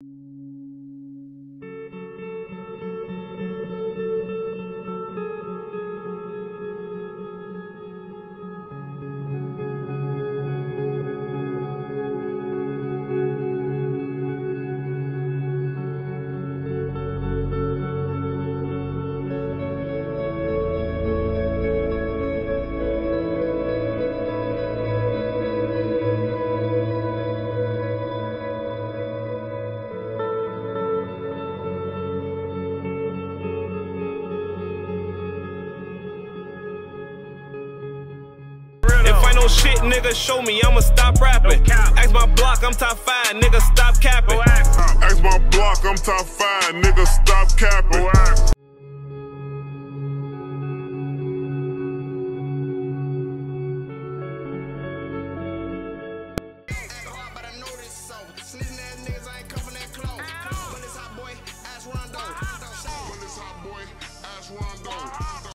If I shit, nigga, show me, I'ma stop rapping. Ask my block, I'm top five, nigga, stop capping. Ask my block, I'm top five, nigga, stop capping. but I know this so. Snitching ass niggas, I ain't cuffing that close. When this hot boy, ask Rondo. When this hot boy, ask Rondo.